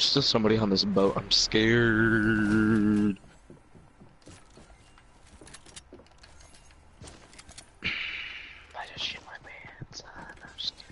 There's still somebody on this boat. I'm scared. I just shit my pants. Ah, no, I'm just kidding.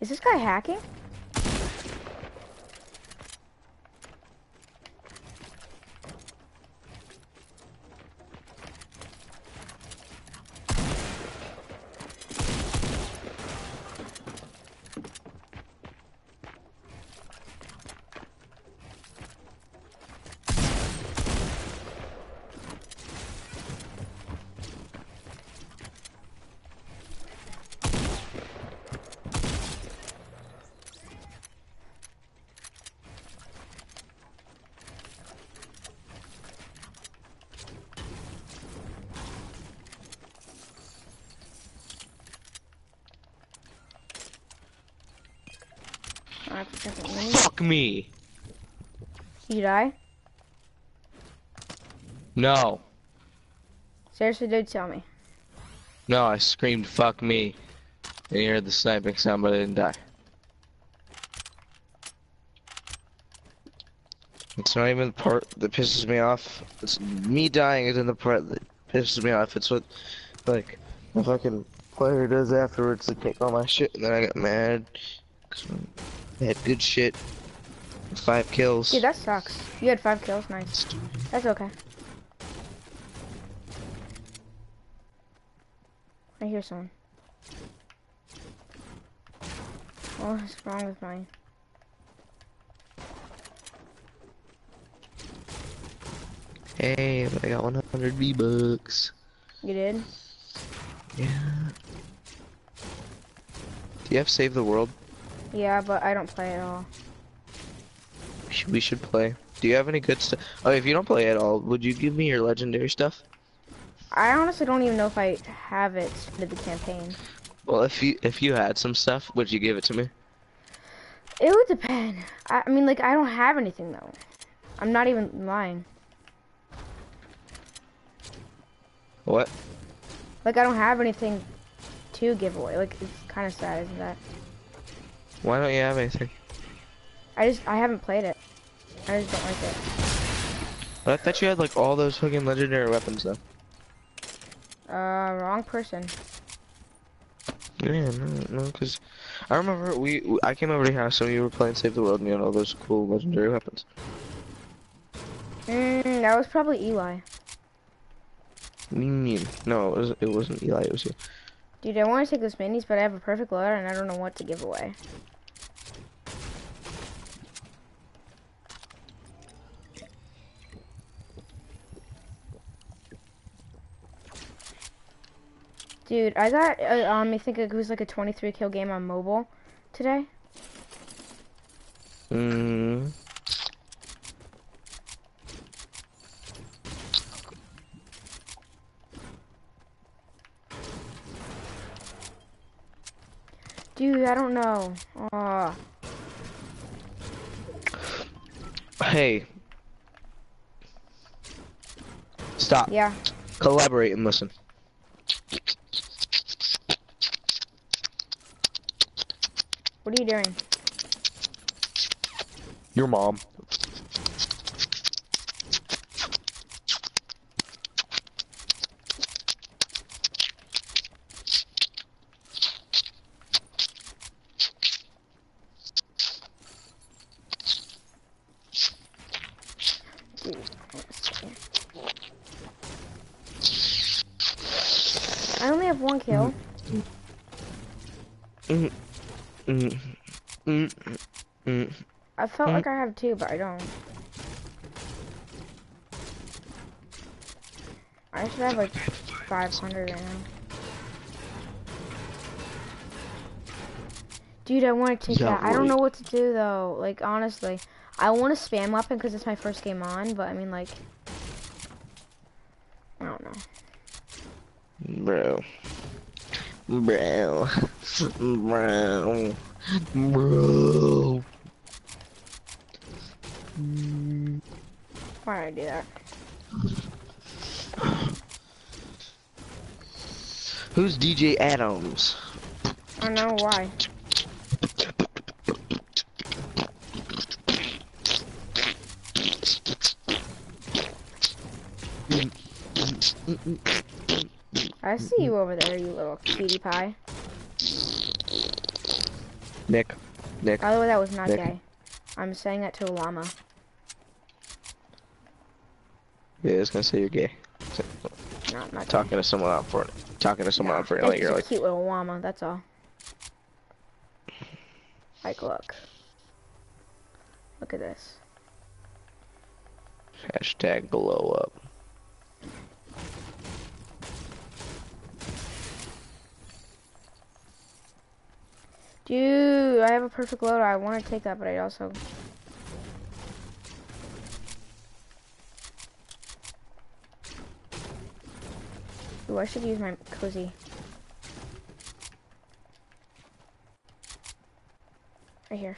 Is this guy hacking? Alright, second mini. Fuck me. You die? No. Seriously, dude, tell me. No, I screamed fuck me. And you heard the sniping sound, but I didn't die. It's not even the part that pisses me off. It's me dying is in the part that pisses me off. It's what, like, the fucking player does afterwards to take all my shit, and then I get mad. I had good shit. Five kills. Dude, that sucks. You had five kills, nice. That's okay. I hear someone. What's wrong with mine? Hey, but I got 100 V-Bucks. You did? Yeah. Do you have Save the World? Yeah, but I don't play at all. We should, play. Do you have any good stuff? Oh, if you don't play at all, would you give me your legendary stuff? I honestly don't even know if I have it to the campaign. Well, if you if you had some stuff, would you give it to me? It would depend. I, I mean, like, I don't have anything though. I'm not even lying. What? Like, I don't have anything to give away. Like, it's kind of sad, isn't that? Why don't you have anything? I just, I haven't played it. I just don't like it. I thought you had like all those fucking legendary weapons though. Uh, wrong person. Yeah, no, no, because I remember we, we- I came over to your house and you were playing Save the World and you had all those cool legendary weapons. Mm, that was probably Eli. Mean? No, it was it wasn't Eli. It was you. Dude, I want to take those minis, but I have a perfect loader and I don't know what to give away. Dude, I got, uh, um, I think it was like a 23 kill game on mobile today. Mm. Dude, I don't know. Aw. Hey. Stop. Yeah. Collaborate and listen. What are you doing? Your mom. Dude, one second. I only have one kill. Mm, mm, mm, mm. I felt Mm. like I have two, but I don't. I should have like 500 right now. Dude, I want to take Yeah, that. I don't know what to do though. Like honestly, I want to spam weapon because it's my first game on. But I mean, like, I don't know. Bro. Bro. Bro. Bro. Why did I do that? Who's DJ Adams? I don't know why. I see you over there, you little cutie pie. Nick. Nick. By the way, that was not Nick. gay. I'm saying that to a llama. Yeah, I was gonna say you're gay. Not, not gay. Talking to someone out for it. Talking to someone No, out for it. Like you're like, a cute little llama, that's all. Like, look. Look at this. hashtag glow up. Dude, I have a perfect loader. I want to take that, but I also... Ooh, I should use my cozy. Right here.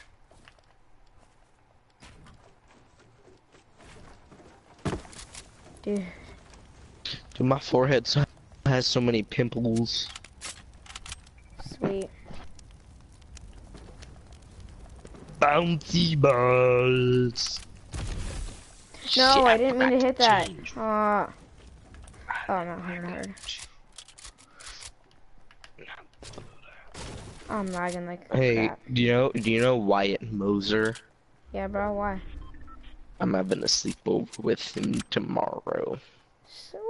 Dude, Dude, my forehead has so many pimples. sweet. Bouncy balls. No, I didn't mean to hit that. Uh, oh no, I heard. I'm lagging like Hey, crap. do you know? Do you know Wyatt Moser? Yeah, bro, why? I'm having a sleepover with him tomorrow. Sweet.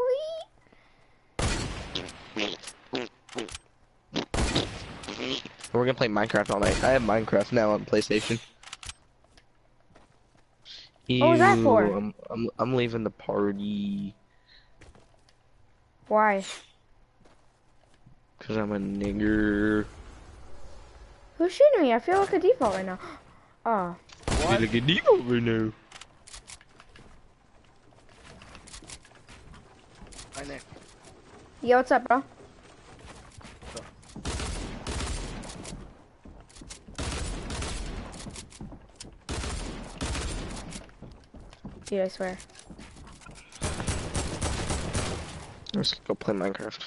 We're gonna play Minecraft all night. I have Minecraft now on PlayStation. What was that for? I'm, I'm, I'm leaving the party Why? because I'm a nigger. Who's shooting me? I feel like a default right now. Ah. Oh, Feel like a default right now. Hi, Nick. yo, what's up, bro? Dude, I swear. Let's go play Minecraft.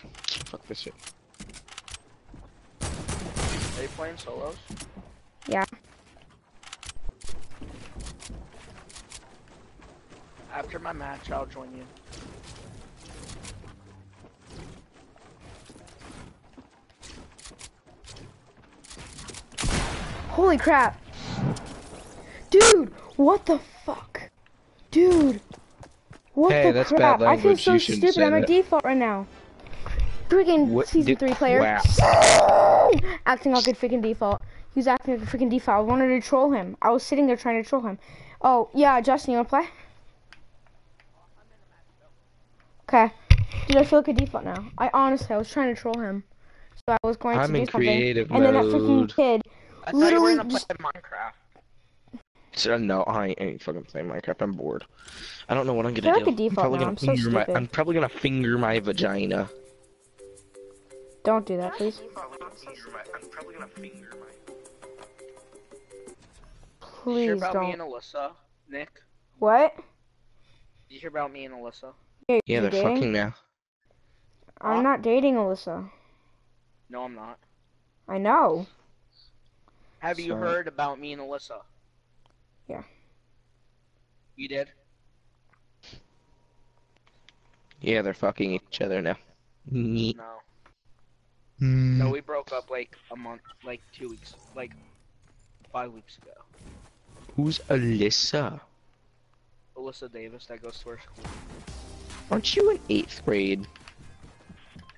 Fuck this shit. Are you playing solos? Yeah. After my match, I'll join you. Holy crap. Dude, what the fuck? Dude. What Hey, the that's crap? bad I feel so You shouldn't stupid. I'm a default right now. Freaking season did- three player. wow. acting like a freaking default. He was acting like a freaking default. I wanted to troll him. I was sitting there trying to troll him. Oh, yeah, Justin, you wanna play? Okay. Dude, I feel like a default now. I honestly, I was trying to troll him. So I was going I'm to in do something. creative and then that freaking kid I thought you Literally were gonna just- play Minecraft. So, no, I ain't, I ain't fucking playing Minecraft. I'm bored. I don't know what I'm gonna I feel do. like a I'm default probably now. gonna I'm so my. stupid. I'm probably gonna finger my vagina. Don't do that, please. I'm probably gonna finger my. Did you hear Please about don't. and Alyssa, Nick? What? Did you hear about me and Alyssa? Hey, Yeah, they're dating? fucking now. I'm Huh? not dating Alyssa. No, I'm not. I know. Have you heard about me and Alyssa? Yeah. You did? Yeah, they're fucking each other now. No. Mm. No, we broke up like a month, like two weeks, like five weeks ago. Who's Alyssa? Alyssa Davis, that goes to our school. Aren't you in eighth grade?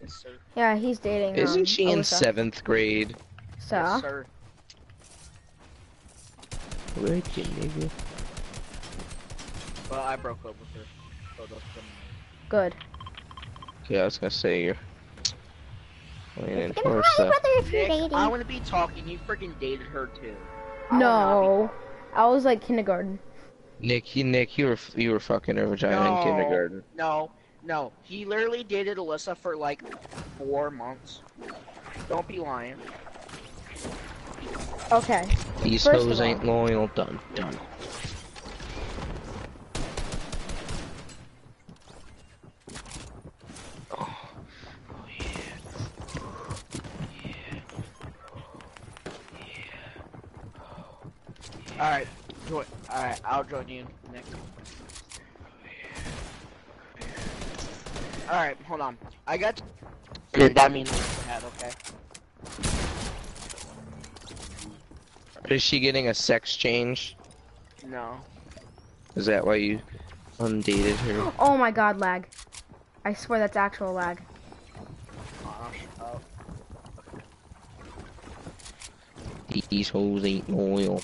Yes, sir. Yeah, he's dating. Isn't um, she in seventh grade? So, Yes, sir. What you nigga? But I broke up with her. So that's good. Yeah, I was gonna say you're. Uh, I mean, It's gonna that. brother if you're dating. I want to be talking. You freaking dated her too. I No, I was like kindergarten. Nick, you, Nick, you were you were fucking her be- vagina no, in kindergarten. No, no. He literally dated Alyssa for like four months. Don't be lying. Okay. These First hoes ain't loyal. Done, done. Oh, oh yeah. All right, join. All right, I'll join you, Nick. All right, hold on. I got. That means head, okay. Is she getting a sex change? No. Is that why you undated her? Oh my god, lag. I swear that's actual lag. These hoes ain't loyal.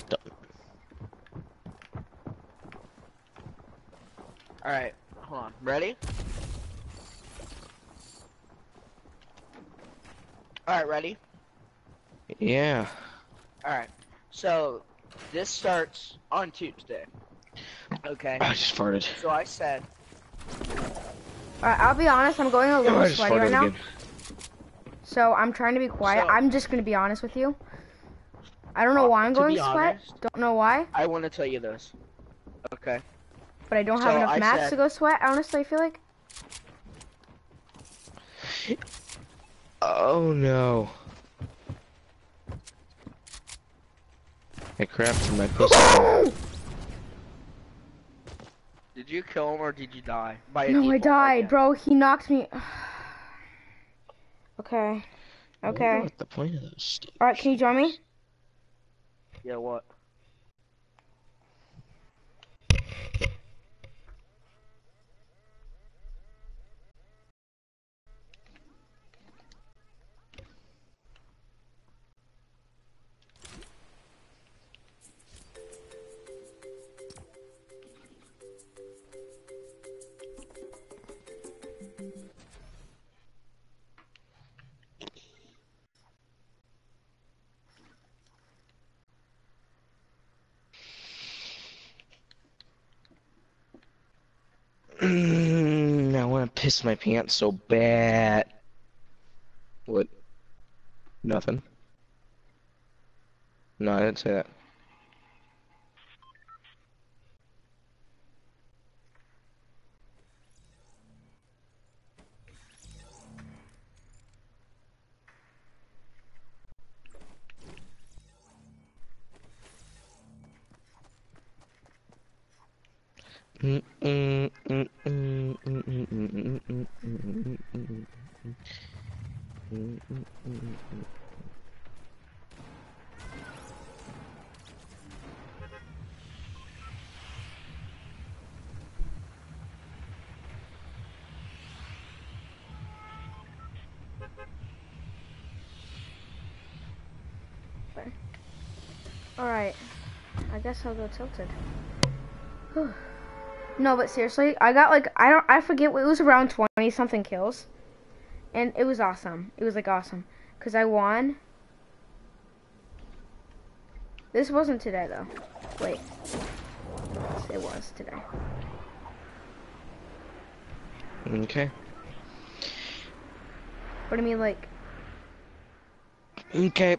Done. all right, hold on. Ready? All right, ready? Yeah. All right. So this starts on Tuesday. Okay. I just farted. So I said, Alright, I'll be honest, I'm going a little I sweaty right now. again. So I'm trying to be quiet. So- I'm just gonna be honest with you. I don't know Uh, why I'm going be sweat. honest- Don't know why, I want to tell you this. Okay. But I don't have So enough I mats said- to go sweat. Honestly, I feel like. Oh no. I crapped in my pussy. Did you kill him or did you die? By no, I died, okay. bro. He knocked me. okay. Okay. What the point of those? All right, can you join me? Yeah, what? Mm, I want to piss my pants so bad. What? Nothing. No, I didn't say that. Right. I guess I'll go tilted. Whew. No, but seriously, I got like I don't I forget it was around 20 something kills. And it was awesome. It was like awesome cuz I won. This wasn't today though. Wait. Yes, it was today. Okay. What do you mean like Okay.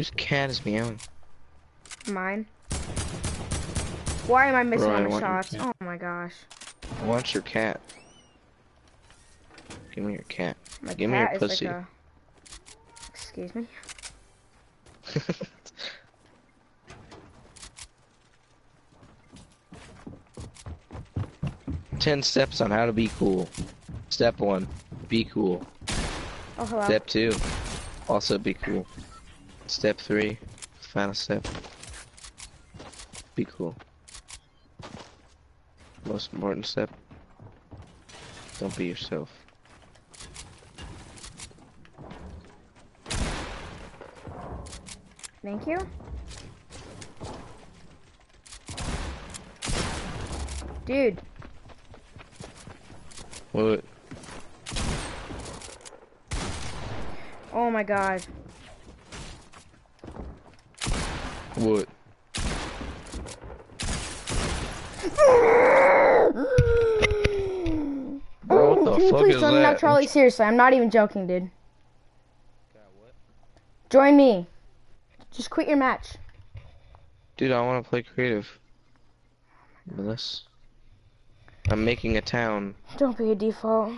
Whose cat is meowing? mine? Why am I missing Bro, I my shots? Oh my gosh. I want your cat. Give me your cat. My Give me your cat pussy. like a Excuse me. Ten steps on how to be cool. Step one, be cool. Oh hello. Step two, also be cool. Step three, final step. be cool. Most important step. Don't be yourself. Thank you. Dude, What? oh my god. What? Bro, what the Can you fuck please is me that? Charlie? Seriously, I'm not even joking, dude. Join me. Just quit your match. Dude, I want to play creative. This. I'm making a town. Don't be a default.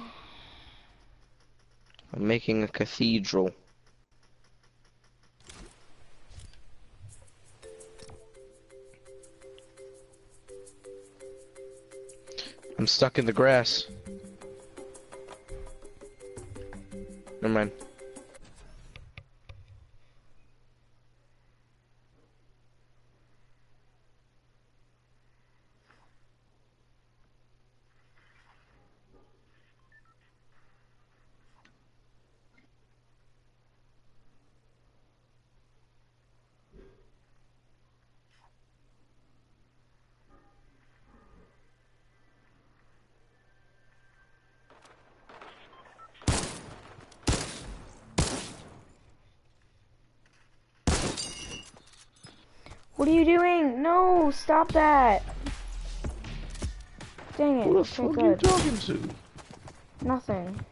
I'm making a cathedral. I'm stuck in the grass. Never mind. What are you doing? No, stop that. Dang it. Who the fuck are you talking to? Nothing.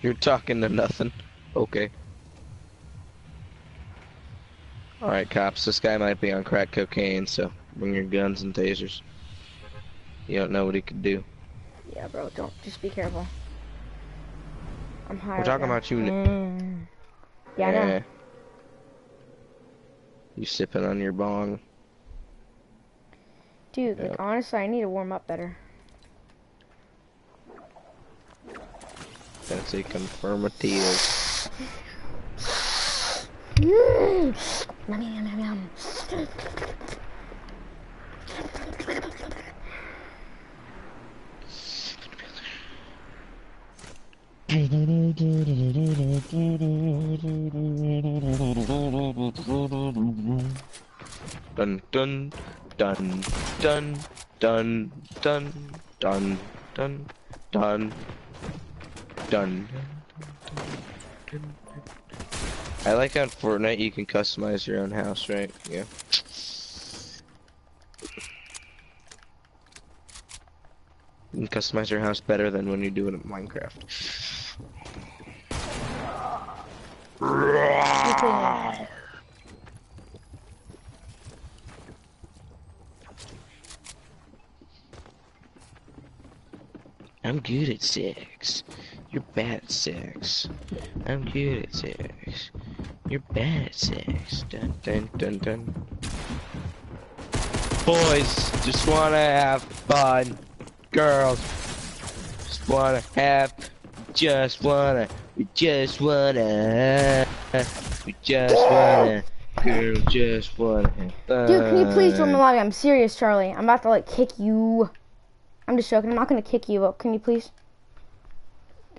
You're talking to nothing. Okay. Alright, cops, this guy might be on crack cocaine, so bring your guns and tasers. You don't know what he could do. Yeah, bro, don't. Just be careful. I'm high. We're right talking now. about you, Nick. Mm. Yeah, I know. You sipping on your bong. Dude, Yeah. like, honestly, I need to warm up better. That's a confirmative. Mm. Yum, yum, yum, yum. Dun dun dun dun dun dun dun dun dun dun. I like on Fortnite you can customize your own house, right? Yeah. You can customize your house better than when you do it in Minecraft. I'm good at sex. You're bad at sex. I'm good at sex. You're bad at sex. Dun dun dun dun. Boys just wanna have fun. Girls just wanna have. Just wanna. We just wanna. We just wanna. Girl just wanna have fun. Dude, can you please join the lobby? I'm serious, Charlie. I'm about to like kick you. I'm just joking. I'm not gonna kick you, but can you please?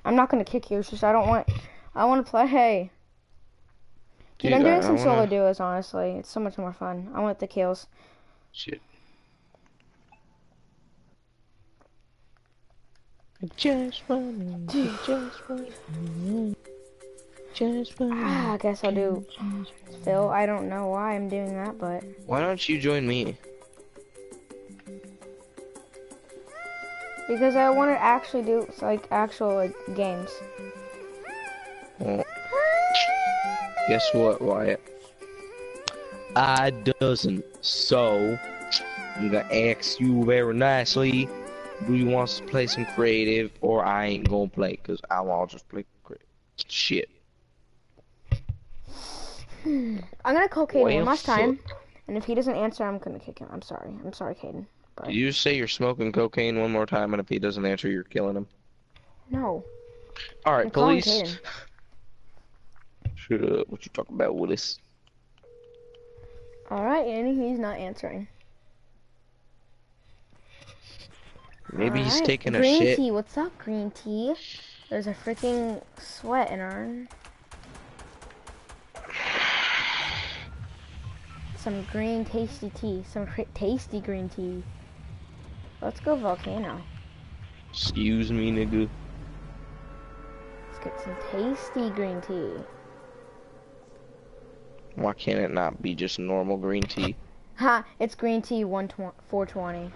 I'm not gonna kick you. It's just I don't want. I want to play. Hey, dude, I'm doing I- I some solo wanna- duos. Honestly, it's so much more fun. I want the kills. Shit. Just wanna, I just wanna, just wanna. Ah, I guess I'll do Phil. I don't know why I'm doing that, but Why don't you join me? because I want to actually do like actual like games. Well, guess what, Wyatt? I doesn't. So, I'm gonna ask you very nicely. Do you want to play some creative, or I ain't gonna play? Cause I want to just play. Shit. Hmm, I'm gonna call Caden Well, one last time, and if he doesn't answer, I'm gonna kick him. I'm sorry. I'm sorry, Caden. Did you say you're smoking cocaine one more time, and if he doesn't answer, you're killing him? No. All right, police. Shut up. What you talking about, Willis? Alright, Annie, he's not answering. Maybe he's Alright, taking a shit. green tea, what's up, green tea? There's a freaking sweat in our. Some green tasty tea, some tasty green tea. Let's go volcano. Excuse me, nigga. Let's get some tasty green tea. Why can't it not be just normal green tea? Ha! It's green tea 120, 420.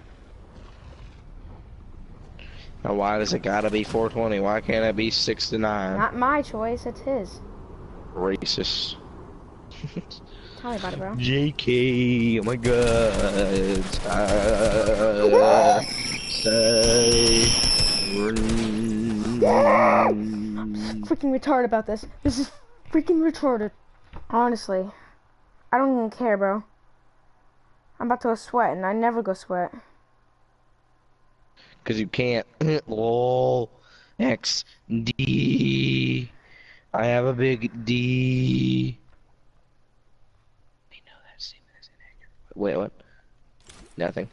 Now why does it gotta be 420? Why can't it be 6 to 9? Not my choice, it's his. Racist. Tell me about it, bro. JK, oh my god. Uh, say, Freaking retarded about this. This is freaking retarded. Honestly. I don't even care, bro. I'm about to go sweat, and I never go sweat. Cause you can't. Lol. X D. I have a big D. I know that statement is inaccurate. Wait, what? Nothing.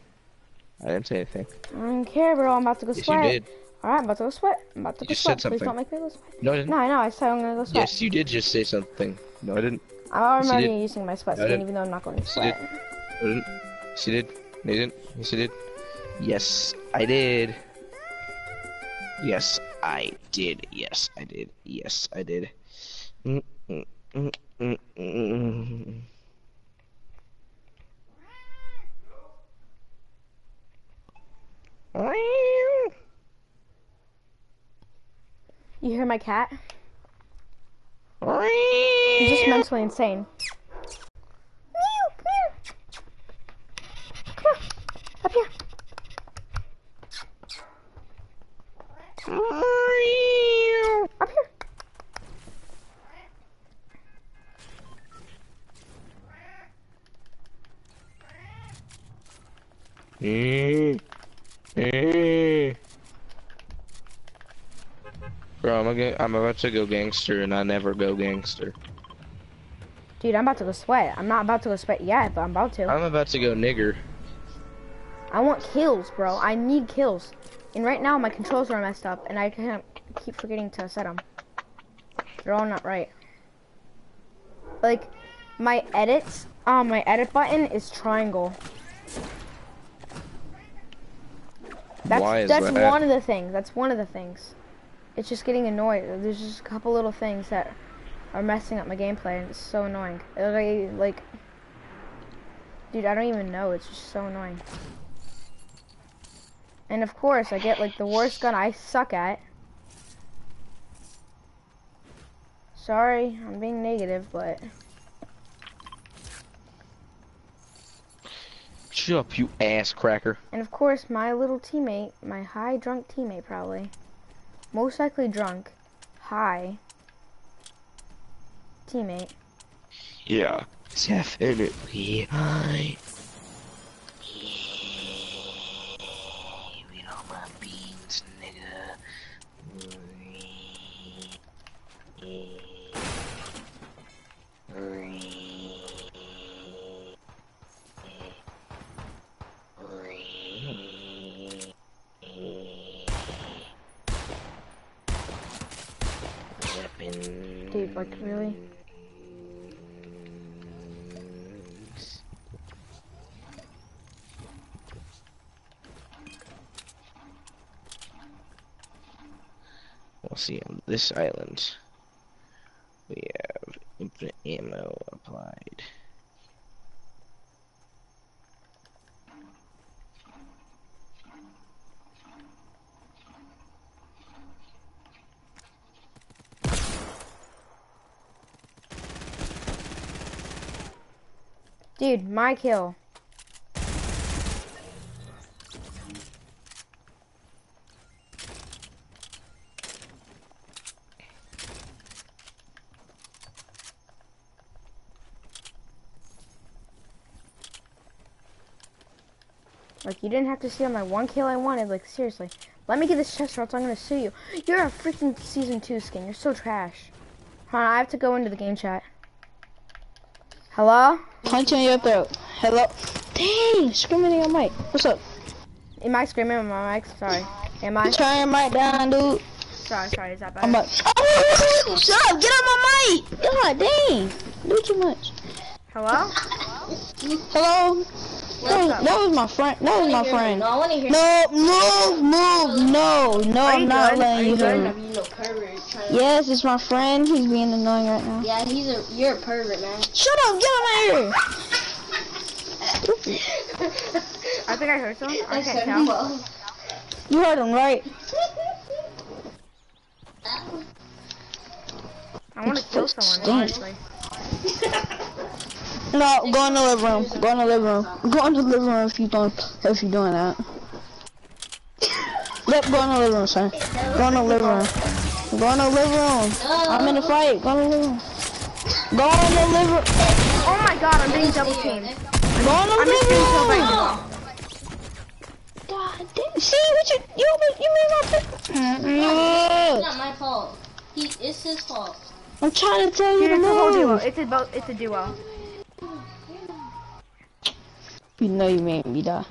I didn't say anything. I don't care, bro. I'm about to go Yes, you did. Alright, I'm about to go sweat. I'm about to You go sweat. said Please something. don't make me go sweat. No, I didn't. No, I know. I said I'm gonna go sweat. Yes, you did just say something. No, I didn't. I'm Yes, already did. using my sweat No, skin, even though I'm not going to Yes, you did. sweat. Yes, you did. No, you didn't. Yes, you did. Yes, I did. Yes, I did. Yes, I did. Yes, I did. Mm, mm, mm. You hear my cat? He's just mentally insane. Meow, meow. Come on, up here. Up here. Mm. Mm. Bro, I'm, a, I'm about to go gangster, and I never go gangster. Dude, I'm about to go sweat. I'm not about to go sweat yet, but I'm about to. I'm about to go nigger. I want kills, bro. I need kills. And right now, my controls are messed up, and I can't keep forgetting to set them. They're all not right. Like, my edits, um, my edit button is triangle. That's, Why is that's that? one of the things. That's one of the things. It's just getting annoyed. There's just a couple little things that are messing up my gameplay, and it's so annoying. Like, like, dude, I don't even know. It's just so annoying. And of course, I get like the worst gun I suck at. Sorry, I'm being negative, but Shut up, you ass cracker. and of course my little teammate, my high drunk teammate probably, most likely drunk, high teammate. Yeah, definitely. Hi. We don't mind beans, nigga. Dude, like really? We'll see on this island. We have infinite ammo applied. Dude, my kill. Like, you didn't have to on my one kill I wanted. Like, seriously. Let me get this chest or else I'm gonna sue you. You're a freaking season two skin. You're so trash. On, I have to go into the game chat. Hello? Punch in your throat. Hello. Dang, screaming in your mic. What's up? Am I screaming in my mic? Sorry. Am I? Turn your mic down, dude. Sorry, sorry. Is that I'm better? like, oh, shut up, get on my mic. God dang, do too much. Hello? Hello. That was, that was my friend. That was my friend. No, I want to hear. No, move, move, no, no, I'm not letting you you hear me. You little pervert. Trying to... Yes, it's my friend. He's being annoying right now. Yeah, he's a. You're a pervert, man. Shut up, get on my ear. I think I heard something. I That's can't tell. You heard him, right? I want to kill someone, honestly. No, go in the living room. Go in the living room. Go in the living room if you don't if you're doing that. Yep, go in the living room, son. Go in the living room. Go in the living room. I'm in a fight. Go in the living room. Go in the living room. Oh my god, I'm being double teamed. Go in the I'm just being killed living room. now. God damn. See what you you you made my It's not my fault. He, it's his fault. I'm trying to tell you Dude, to it's a whole duo. It's a bo- It's a duo. You know you made me die.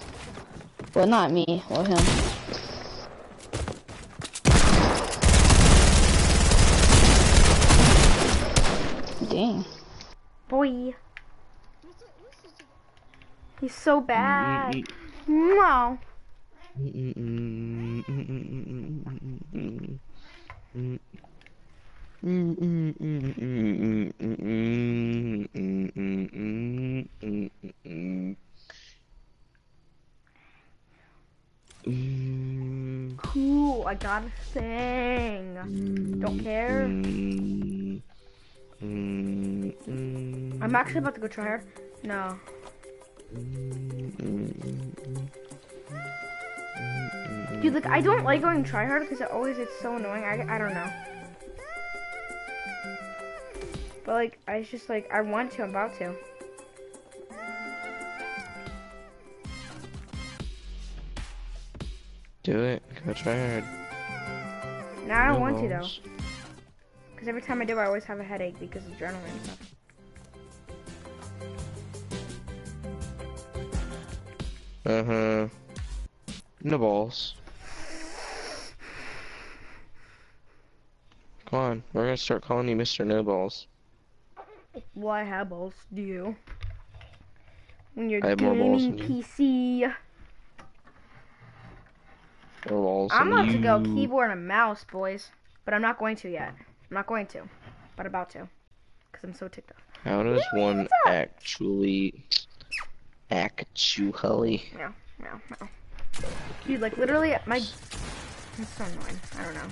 Well, not me. Well, him. Dang. Boy. He's so bad. No. Mm. Cool. I gotta sing. Don't care. Mm. Mm. I'm actually about to go try hard. No. Dude, like, I don't like going try hard because it always it's so annoying. I, I don't know. But, like, I just, like, I want to. I'm about to. Do it. Go try hard. No, I don't No want to, though. Because every time I do, I always have a headache because of adrenaline and stuff. Uh huh. No balls. Come on, we're gonna start calling you Mr. No Balls. Well, I have balls. Do you? When you're I have gaming. PC. No. I'm and about to go keyboard and mouse, boys. But I'm not going to yet. I'm not going to. But about to. Because I'm so ticked off. How does one what's up? actually, actually? No, no, meow. Dude, like literally, my. It's so annoying. I don't know.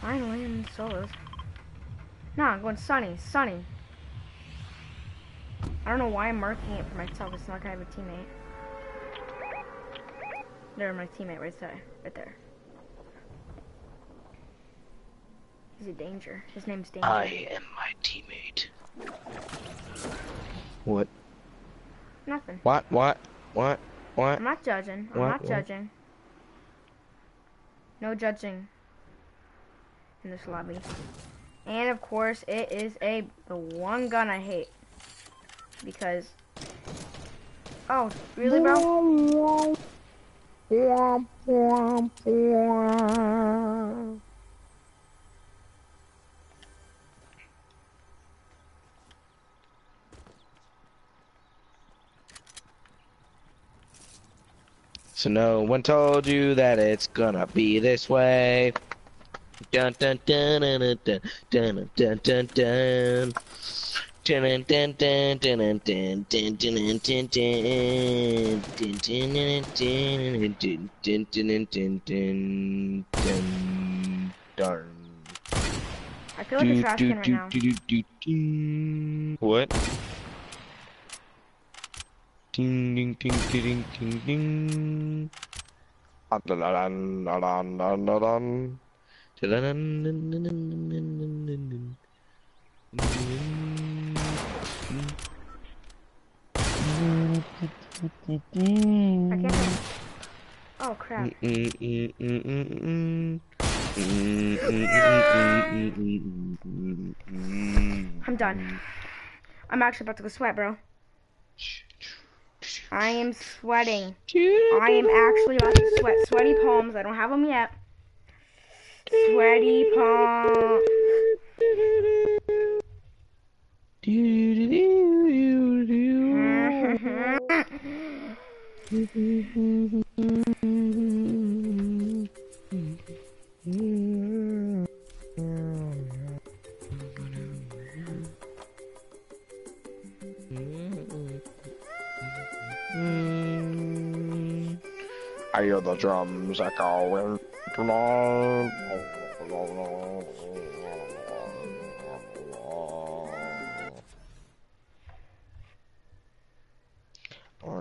Finally, I'm in solos. No, I'm going Sunny. Sunny. I don't know why I'm marking it for myself. It's not like I have a teammate. There, my teammate right there. Right there. He's a danger. His name's Danger. I am my teammate. What? Nothing. What? What? What? What? I'm not judging. I'm What- not what? judging. No judging in this lobby. And of course, it is a the one gun I hate because. Oh, really, bro? So no one told you that it's gonna be this way. Dun dun dun dun dun dun dun dun dun. Dun Darn. I feel like a trash can right now. What? Ding ding ding ding ding ding. ding. Oh crap! I'm done. I'm actually about to go sweat, bro. I am sweating. I am actually about to sweat. Sweaty palms. I don't have them yet. Sweaty palms. I hear the drums echoing tonight.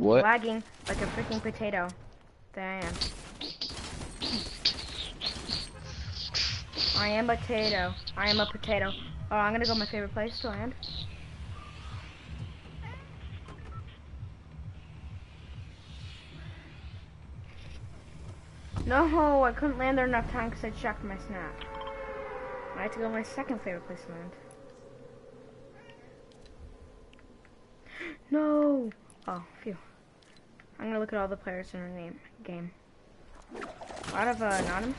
What? Lagging like a freaking potato. There I am. I am a potato. I am a potato. Oh, I'm gonna go my favorite place to land. No, I couldn't land there enough time because I checked my snap. I had to go my second favorite place to land. No! Oh, phew. I'm gonna look at all the players in the name game. A lot of uh, anonymouses.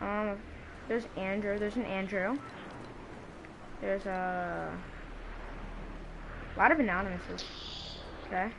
Um, there's Andrew. There's an Andrew. There's a lot of anonymouses. Okay.